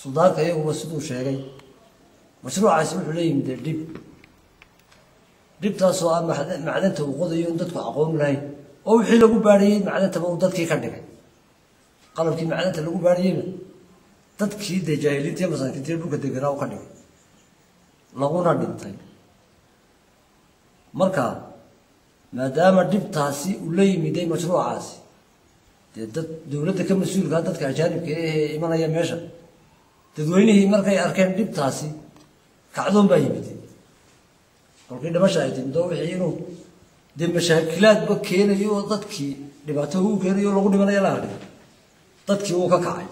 suldaanka iyaguba siduu sheegay. Mashruucaasi wuxuu la yimid dhib. Dhibtaasoo ah macdanta uu qodayo in dadku aqoon lahayn oo wixii lagu baadhiyey macdantaba uu dadkii ka dhigay. Qalabkii macdanta lagu baadhiyeyna dadkii dee jaahiliinta iyo dhulka deganaa u ka dhigay. Laguna dhintay. Marka maadaama dhibtaasi uu la yimiday mashruucaasi dee dad dowladda ka mas'uulkaa dadka ajaanibka ee imanaya meesha dadweynihii markay arkeen dhibtaasi kacdoon baa yimid. Kolkii dhimasha ay timid oo wixii inuu dee mashaakilaadba keenayo oo dadkii dhibaato uu keenayo lagu dhimanayo la arkay dadkii wuu ka kacay.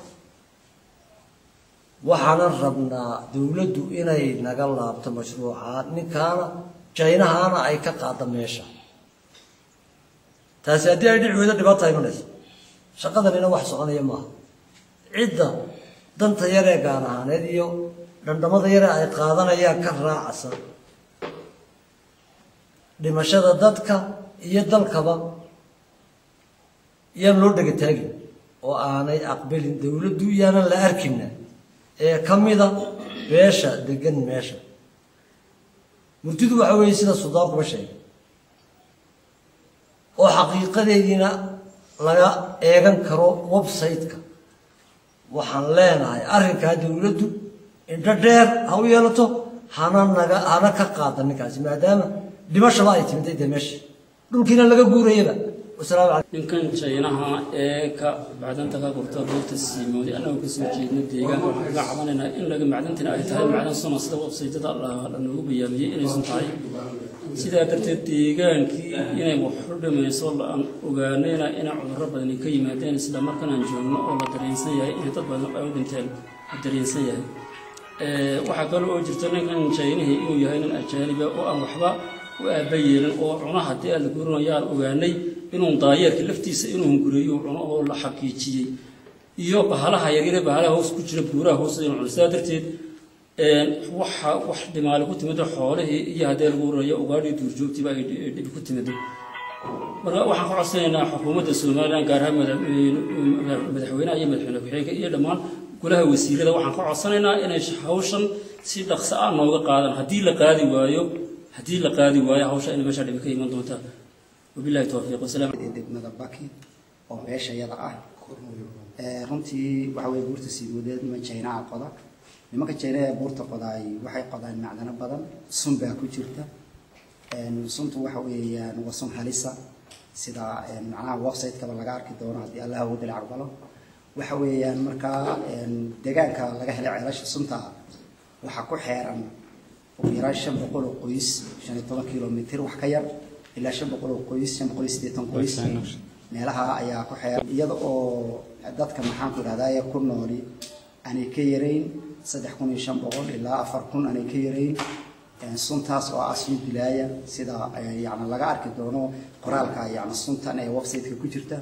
Waxaanan rabnaa dowladdu inay naga laabto mashruuca ninkaana jaynahaana ay ka qaada meesha. Taasi haddii ay dhici weydo dhibaata imanaysa shaqadanina wax soconaya maaha. Cidda danta yaree gaar ahaaneed iyo dhandhamada yare ay qaadanayaan ka raacsan. Dhimashada dadka iyo dalkaba yaan loo dhega taagin oo aanay aqbalin dowladdu yaanan la arkina ee ka mida beesha degan meesha. Murtidu waxa weeye sida sudaankuba sheegay oo xaqiiqadeediina laga eegan karo website-ka waxaan leenahay arrinkaa dowladdu indho dheer ha u yeelato hana naga hana ka qaada ninkaasi maadaama dhimashaba ay timiday dee meesha dhulkiina laga guurayaba ninkan jaynaha ee ka macdanta ka gurta buurta siimoodi annagoo ka soo jeedno deegaanka waxaan kaga cabanaynaa in laga macdantina ay tahay macdan suna sida websaytada lanagu bayaamiyey inaysan tahay. Sidaa darteed deegaankii inay wax u dhamayso aan ogaanayna inay cudurro badani ka yimaadeen. Isla markaan aan joogno oo la dareensan yahay inay dad badan ay u dhinteen la dareensan yahay. Waxaa kale oo jirta ninkan jaynihii inuu yahay nin ajaaniba oo aan waxba u aaba yeelin oo cuno haddii aan la guurinayo aan ogaanay inuu daayeerka laftiisa inuu hungureeyo cuno oo la xaqiijiyey. Iyo bahalaha yaryare bahalaha hoos ku jira buuraha hoos inuu cuno sidaa darteed waxa wax dhimaale ku timid xoolihii iyo haddii lagu rurayo ugaadhii duurjoogtiiba ay dhibi ku timid marka waxaan ka codsanaynaa xukuumadda somalilan gaar ahaan madaxweynaha iyo madaxweyne ku-xigeenka iyo dhammaan golaha wasiirada waxaan ka codsanaynaa inay hawshan si dhaqso ah nooga qaadaan haddii la qaadi waayo haddii la qaadi waayo hawsha inay meesha dhibi ka iman doontaa wabillahi towfiiq degmada baki oo meesha yada ah runtii waxa weye buurta siidwadeed niman jaynaha qoda. Nimanka jaynaha ee buurta qodaay waxay qodaan macdano badan. Sun baa ku jirta. Suntu waxa weeyaan waa sun halisa. Sida macnaha website-kaba laga arki doono haddii allah uu dalac galo. Waxa weeyaan markaa deegaanka laga helay ceelasha sunta waxaa ku xeeran ugu yaraan shan boqol oo qoys shan iyo toban kilomitr wax ka yar ilaa shan boqol oo qoys shan boqol iyo siddeetan qoys. Meelaha ayaa ku xeeran iyada oo dadka maxaan ku idhahdaa ku nooli. Aanay ka yarayn saddex kun iyo shan boqol ilaa afar kun aanay ka yarayn suntaas oo ah sun dilaaya sida yani laga arki doono qoraalka yani suntan ee website-ka ku jirta.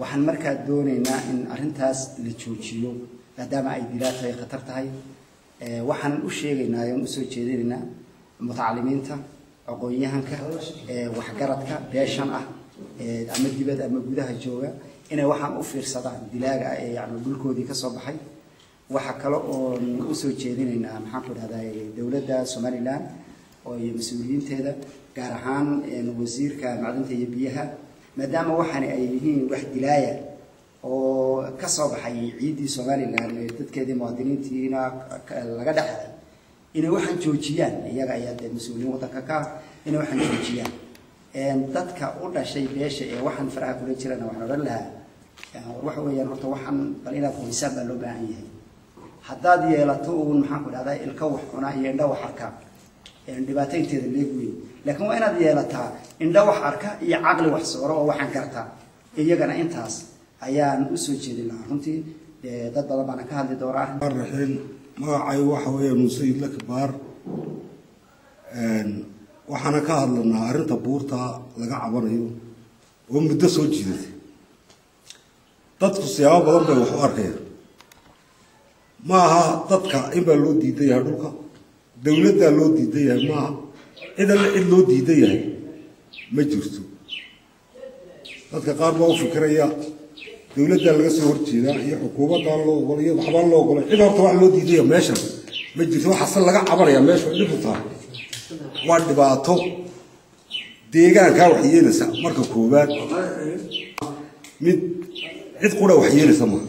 Waxaan markaa doonaynaa in arrintaas la joojiyo maadaama ay dilaa tahay khatar tahay waxaan u sheegaynaa oon u soo jeedinaynaa mutacalimiinta aqoon-yahanka waxgaradka beeshan ah ama dibad ama gudaha jooga inay waxaan u fiirsadaan dilaaga ee yani dhulkoodii ka soo baxay. Waxaa kale oon u soo jeedinaynaa maxaan ku dhahdaa dowladda somalilan oo iyo mas'uuliyiinteeda gaar ahaan wasiirka macdinta iyo biyaha maadaama waxaani ay yihiin wax dilaaya oo ka soo baxay ciiddii somalilan dadkeedii muwaadiniintiina laga dhexday inay waxaan joojiyaan iyaga ayaa dee mas'uuliyiin waddanka ka ah inay waxaan joojiyaan. Dadka u dhashay beesha ee waxaan faraha kula jirana waxaan odhan lahaa waxa weeyaan horta waxaan bal inaad qoysaan baa loo baahan yahay. Haddaad yeelato uun maxaan ku dhahdaa ilka wax cuna iyo indha wax arka. Dhibaataynteeda leeg weyn. Laakiin waa inaad yeelataa indha wax arka iyo caqli wax sooro oo waxaan gartaa iyagana intaas ayaan u soo jeedin lahaa runtii dad badan baana ka hadli doonaa. Raxiin magacay waxa weeye muuse idla kibaar waxaana ka hadlanaa arrinta buurta laga cabanayo oo muddo soo jiidatay dadku siyaabo badan bay wax u arkayaan. Ma aha dadka in baa loo diidan yahay dhulka dowladdaa loo diidan yahay maaha cid cid loo diidan yahay ma jirto. Dadka qaar baa u fikiraya dowladdaa laga soo horjeedaa iyo xukuumaddaa loo ogolay iyo waxbaa loo ogolay cid horta wax loo diidaya meeshan. Ma jirto waxaase laga cabanaya meesha way dhib u tahay. Waa dhibaato deegaankaa wax yeelaysa marka koowaad mid cid qura wax yeelaysa maaha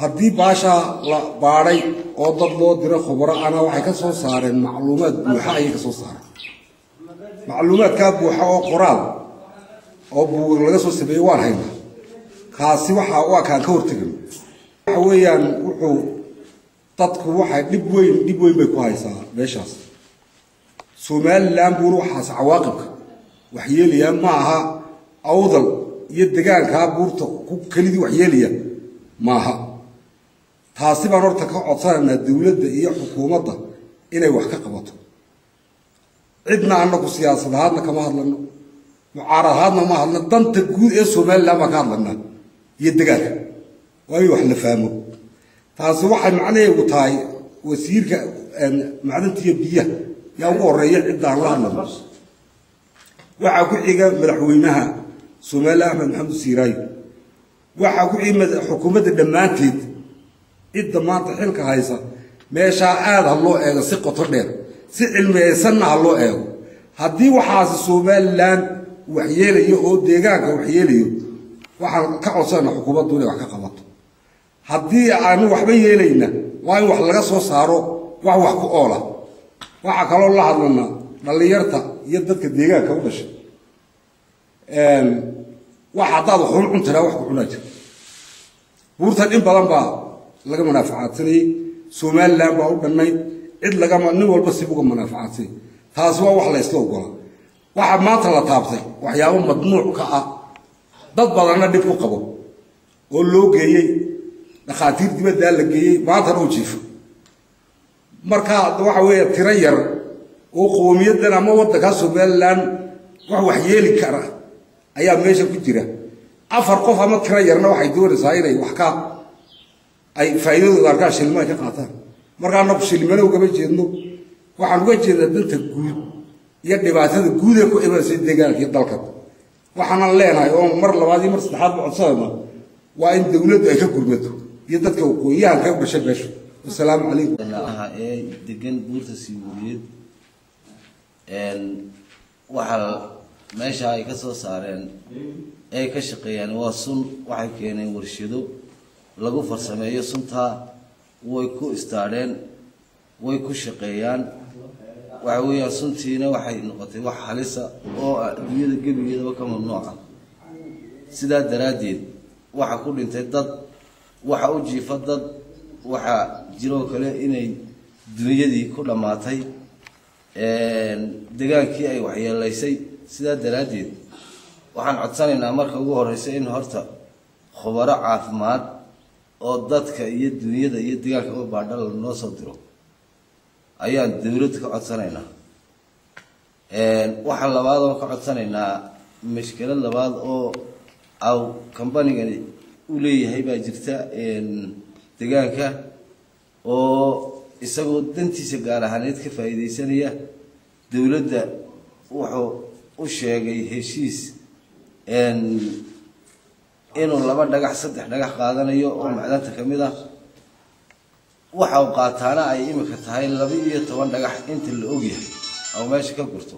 haddii baashaa la baadhay oo dad loo diro khubaro ana waxay ka soo saareen macluumaad buuxa ayay ka soo saareen. Macluumaadkaa buuxa oo qoraal oo buug laga soo sameeyey waan haynaa kaasi waxa waa kaan ka hortegan waxa weeyaan wuxuu dadku waxay dhib weyn dhib weyn bay ku haysaa meeshaas. Somalilan buuna waxaas cawaaqibka wax yeelayaa ma aha. Awdal iyo degaankaa buurta ku kelidii wax yeelaya maaha taasi baan horta ka codsanaynaa dowladda iyo xukuumadda inay wax ka qabato. Cidna annagu siyaasad ahaadna kama hadlano mucaarad ahaadna ma hadlano danta guud ee somalilan baan ka hadlanaa iyo degaanka waa wax la fahmo. Taasi waxay macnaheedu tahay wasiirka macdanta iyo biyaha. Yaa ugu horreeya ciddaan la hadlano waxaa ku xiga madaxweynaha somalilan axmed maxamed siiraayo waxaa ku xiga xukuumadda dhammaanteed. Cidda maanta xilka haysa meeshaa aada ha loo eego si qoto dheer si cilmiyeysanna ha loo eego. Haddii waxaasi somalilan waxyeelayo oo deegaanka waxyeelayo waxaan ka codsana xukuumaddu inay wax ka qabato. Haddii aanu waxba yeelayna waa in wax laga soo saaro wax wax ku oola. Waxaa kaloo la hadlanaa dhallinyarta iyo dadka deegaanka u dhashay. Wax haddaad waxun cuntiraa wax ku cunaa jira buurtan in badan baa laga manaafacaadsanayey somalilan baa u dhannayd cid lagama nin walba si uga manaafacaadsanay taasi waa wax la ogola. Waxaa maanta la taabtay waxyaabo madnuuc ka ah dad badanna dhib ku qabo oo loo geeyey dhakhaatiir dibaddaa la geeyey maantana u jiifo. Marka waxa weeye tiro yar oo qowmiyadan ama waddankaa somalilan wax wax yeeli kara ayaa meesha ku jira. Afar qof ama tiro yarna waxay doonaysaa inay wax ka ay faa'iidadooda arkaan shilmada ka qaataan. Marka annagu shilmana ugama jeedno waxaan uga jeednaa danta guud iyo dhibaatada guud ee ku imanaysa deegaanka iyo dalka waxaanan leenahay oo mar labaad iyo mar saddexaad ba codsanayna waa in dowladdu ay ka gurmato iyo dadka waqooyiyahanka u dhashay meesha. Wasalaamu calaykum. Aha ee degan buurta sibuuriyeed waxaa meesha ay ka soo saareen ay ka shaqeeyaan waa sun waxay keeneen warshado lagu farsameeyo. Suntaa way ku istaadheen way ku shaqeeyaan waxa weeyaan suntiina waxay noqotay wax halisa oo adduunyada gebigeedaba ka mamnuuca. Sidaa daraaddeed waxa ku dhintay dad waxa u jiifa dad waxaa jiroo kale inay dunyadii ku dhammaatay degaankii ay waxyeelaysay. Sidaa daraaddeed waxaan codsanaynaa marka ugu horeysa in horta khubaro caafimaad oo dadka iyo dunyada iyo degaanka u baadha lanoo soo diro ayaan dowladda ka codsanaynaa. Waxaa labaad oo ka codsanaynaa mashkilad labaad oo aw combanigani u leeyahay baa jirta degaanka oo isagoo dantiisa gaar ahaaneed ka faa'iidaysanaya. Dowladda wuxuu u sheegay heshiis inuu laba dhagax saddex dhagax qaadanayo oo macdanta ka mid ah waxa uu qaataana ay imika tahay laba iyo toban dhagax inta la ogyahay. Oo meesha ka gurto.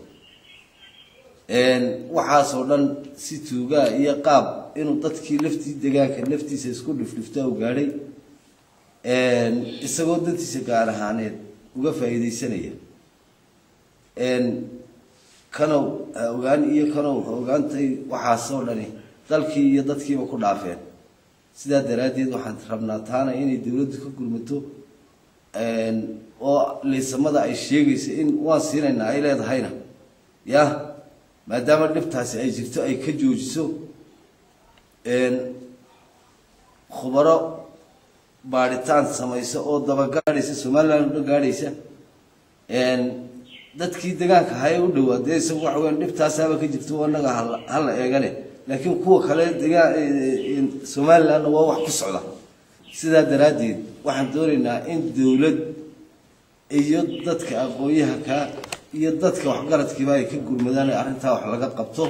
Waxaasoo dhan si tuugaa iyo qaab inuu dadkii laftii degaanka laftiisa isku dhifdhifta u gaadhay. Isagoo dantiisa gaar ahaaneed uga faa'iidaysanaya. Kanow ha ogaan iyo kanow ha ogaantay waxaasoo dhani dalkii iyo dadkiiba ku dhaafeen. Sidaa daraaddeed waxaan rabnaa taana inay dowladdu ka gurmato oo liisamada ay sheegaysa in waan siinaynaa ay leedahayna. Ya maadaama dhibtaasi ay jirto ay ka joojiso khubaro baadhitaan samaysa oo dabagaadhaysa somaliland udhan gaadhaysa dadkii degaanka haye u dhowaa dee waxa weyan dhibtaasaaba ka jirto anaga hala eegale laakiin kuwa kale degaa somalilandna waa wax ku socda sidaa daraaddeed waxaan doonaynaa in dowlad iyo dadka aqoon-yahanka iyo dadka waxgaradkiiba ay ka gurmadaan arrintaa wax laga qabto.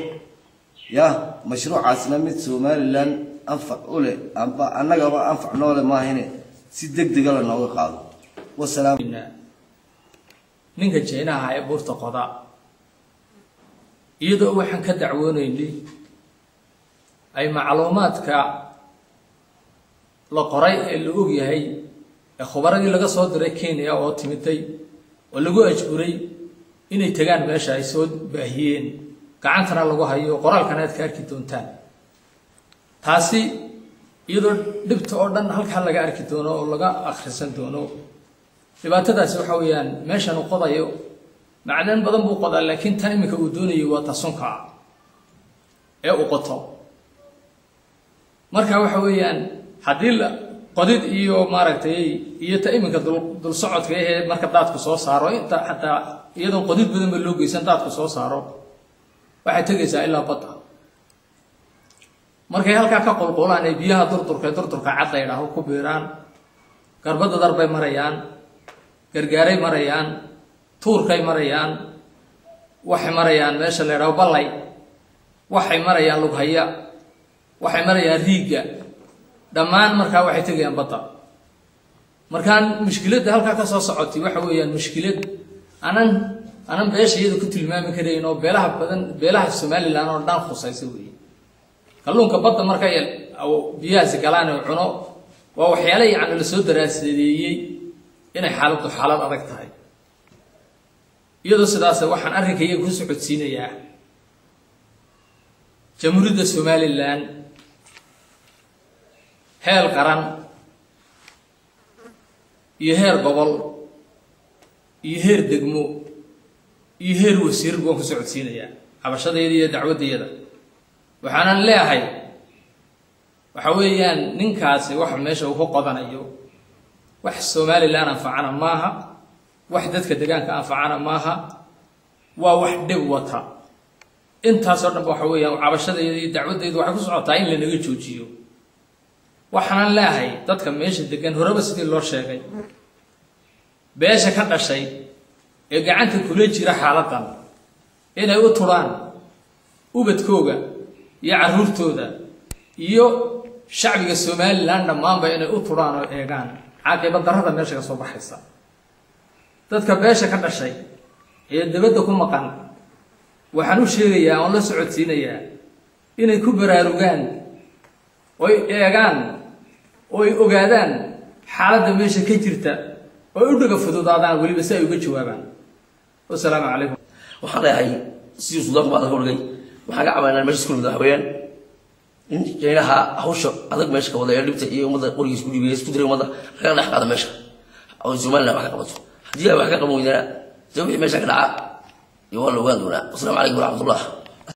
Ya mashruucaasna mid somalilan anfac u leh amba annagaba anfac noole maahine si deg dega la nooga qaado. Ninka jeynaha ee buurta qoda. Iyadoo waxaan ka dacwoonaynay ay macluumaadka la qoray ee la og yahay ee khubaradii laga soo diray kenya oo timiday oo lagu ajburay inay tagaan meesha ay soo baahiyeen. Gacantana lagu hayo qoraalkana aad ka arki doontaan. Taasi iyadoo dhibta oo dhan halkaa laga arki doono oo laga akhrisan doono. Dhibaatadaasi waxa weeyaan meeshan uu qodayo macdan badan buu qodaa laakiin tan iminka uu doonayo waa tasunka ee uu qoto. Marka waxa weeyaan haddii qodid iyo maaragtay iyo ta iminka dul socodka ahee marka daadku soo saaro inta xataa iyadoon qodid badan ba loo geysan daadku soo saaro waxay tegaysaa ilaa badda. Markay halkaa ka qulqulaan ay biyaha durdurka durdurka cad la ku biiraan garbada darbay marayaan gargaaray marayaan tuurkay marayaan waxay marayaan meesha la yidhaho ballay waxay marayaan lughaya waxay marayaan riigga dhammaan markaa waxay tegayaan badda markaan mushkiladda halkaa ka soo socotay waxa weeyaan mushkilad. Anan anan beesha iyada ku tilmaami karayn oo beelaha badan beelaha somalilan oo dhan khusaysa weeye. Kalluunka badda marka biyahaasi galaan oo cuno waa waxyaale yacni la soo daraasadeeyey inay xaaladdu xaalad adag tahay. Iyadoo sidaas waxaan arrinkayga ku socodsiinayaa. Jamhuuriyadda somalilan heer qaran iyo heer gobol iyo heer degmo iyo heer wasiir baan ku socodsiinayaa cabashadayda iyo dacwaddayada waxaanan leeahay waxa weeyaan ninkaasi waxa meesha uu ka qodanayo wax somalilan anfacana maaha wax dadka degaanka anfacana maaha waa wax dhib wata. Intaasoo dhanba waxa weeyaan cabashadayda iyo dacwaddaydu waxay ku socotaa in lanaga joojiyo waxaanan leeahay dadka meesha degan horeba sidii loo sheegay. Beesha ka dhashay ee gacanta kula jira xaaladan inay u turaan ubadkooga iyo carruurtooda iyo shacbiga somalilan dhammaanba inay u turaan oo eegaan. Caaqiba darrada meesha ka soo baxaysa. Dadka beesha ka dhashay ee dabadda ku maqan waxaan u sheegayaa oon la socodsiinayaa inay ku baraarugaan oy eegaan وي أوغادان حالات ميشا كيترتا ويقولوا قفتوا دادان ولي بس أيوة جوابا والسلام عليكم وحالا هاي سيوس الله بعد فور جاي وحاجة عمان أنا مجلس كل ده حبيان إن جينا ها هوش هذاك مش كوا ده يربي تيجي وما ده قولي سكولي بيس كتير وما ده هذا نحنا هذا مش أو زمان لا بحاجة كمان دي لا بحاجة كمان وينا زمان مش كنا يوالو وين دونا والسلام عليكم ورحمة الله